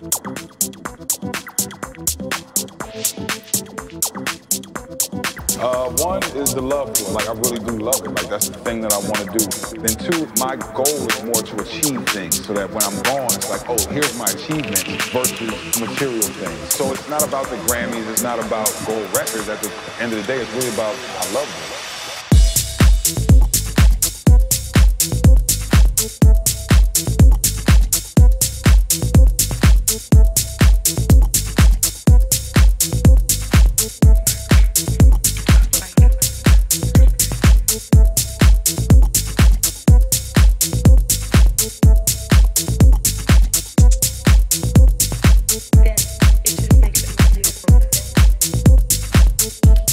Uh, one is the love for it. Like, I really do love it. Like, that's the thing that I want to do. Then two, my goal is more to achieve things so that when I'm gone, it's like, oh, here's my achievement versus material things. So it's not about the Grammys. It's not about gold records. At the end of the day, it's really about I love it. You.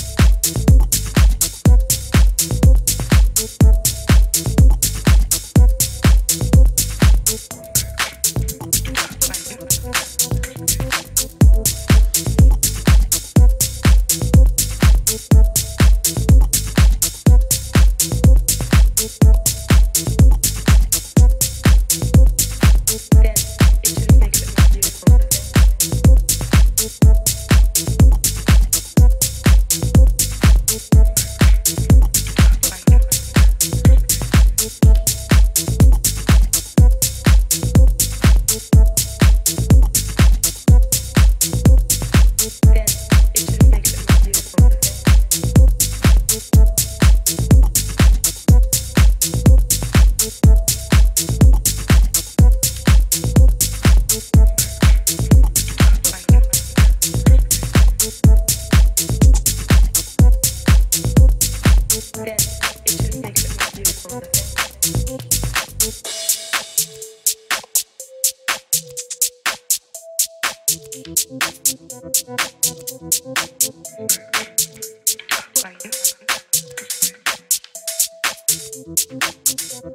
Then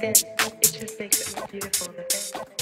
it just makes it more beautiful